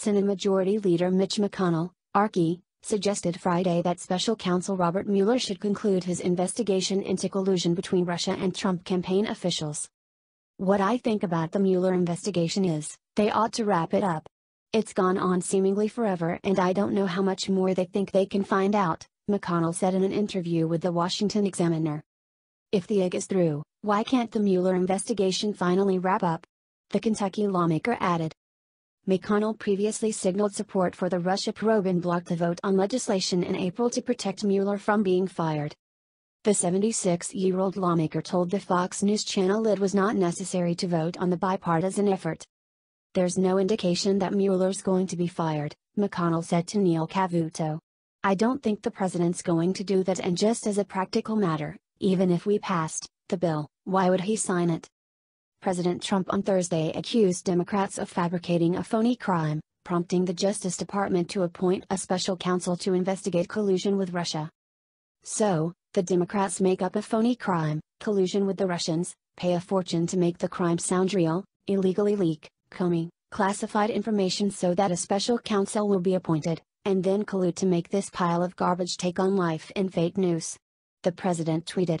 Senate Majority Leader Mitch McConnell, Archie, suggested Friday that special counsel Robert Mueller should conclude his investigation into collusion between Russia and Trump campaign officials. What I think about the Mueller investigation is, they ought to wrap it up. It's gone on seemingly forever and I don't know how much more they think they can find out, McConnell said in an interview with the Washington Examiner. If the egg is through, why can't the Mueller investigation finally wrap up? The Kentucky lawmaker added. McConnell previously signaled support for the Russia probe and blocked the vote on legislation in April to protect Mueller from being fired. The 76 year old lawmaker told the Fox News channel it was not necessary to vote on the bipartisan effort. There's no indication that Mueller's going to be fired, McConnell said to Neil Cavuto. I don't think the president's going to do that, and just as a practical matter, even if we passed the bill, why would he sign it? President Trump on Thursday accused Democrats of fabricating a phony crime, prompting the Justice Department to appoint a special counsel to investigate collusion with Russia. So, the Democrats make up a phony crime, collusion with the Russians, pay a fortune to make the crime sound real, illegally leak, Comey, classified information so that a special counsel will be appointed, and then collude to make this pile of garbage take on life in fake news. The president tweeted.